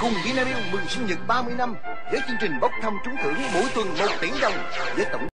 Cùng Vinamilk mừng sinh nhật 30 năm với chương trình bốc thăm trúng thưởng mỗi tuần 1 tỷ đồng với tổng